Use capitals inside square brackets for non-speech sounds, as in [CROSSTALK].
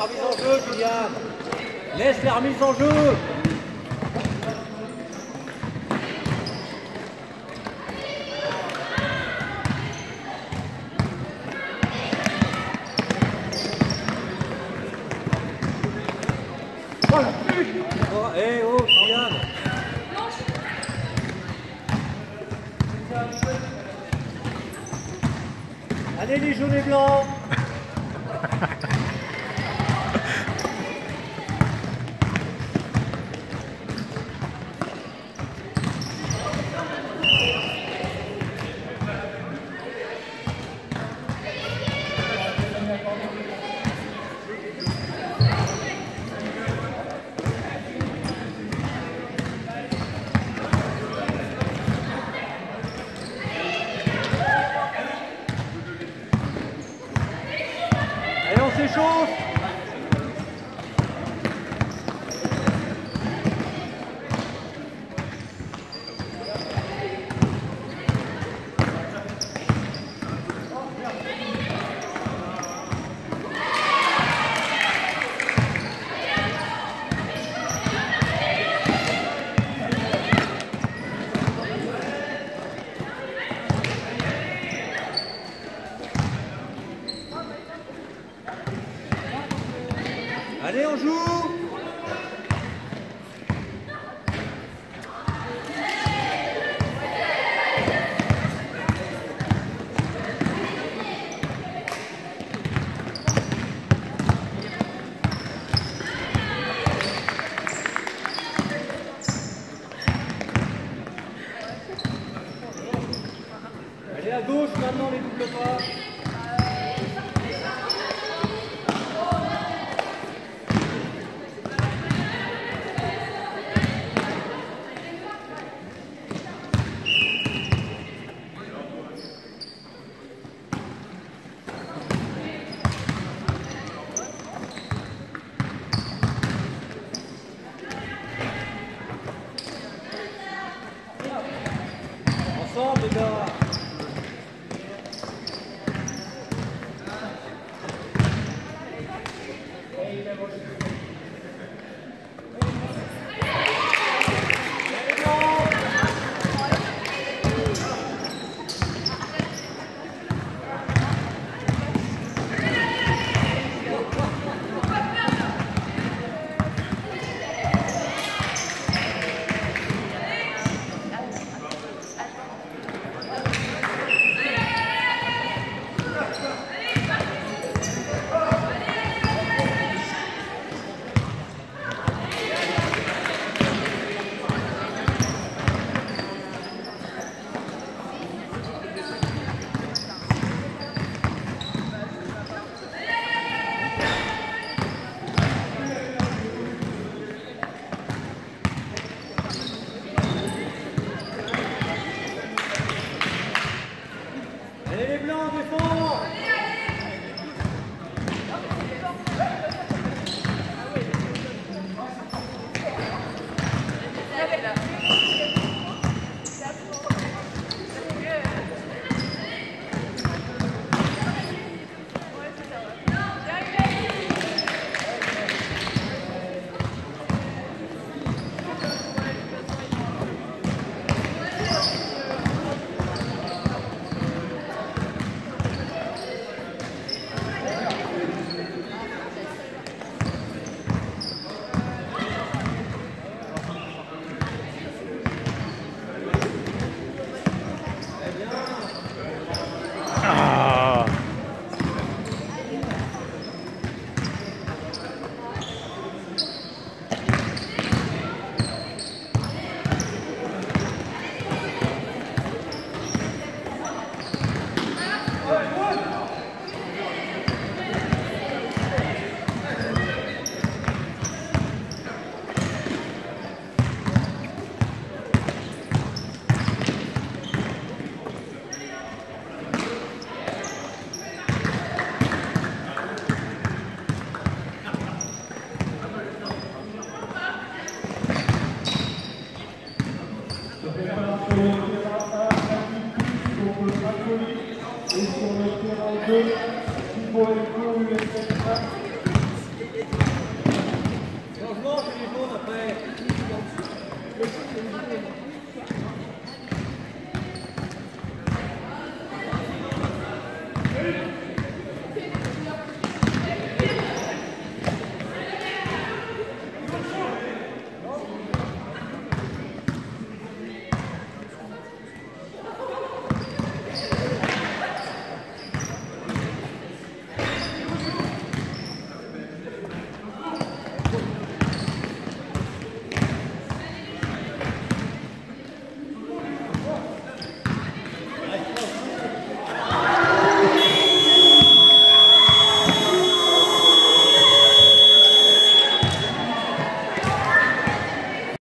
la remise en jeu, Kylian. Laisse la remise en jeu. Oh, eh oh. Allez les jaunes et blancs [LAUGHS] Allez, on Allez, on joue Allez à gauche maintenant les doubles pas. go. Allez les blancs, défends dele, que foi o Nós logo de boa pé.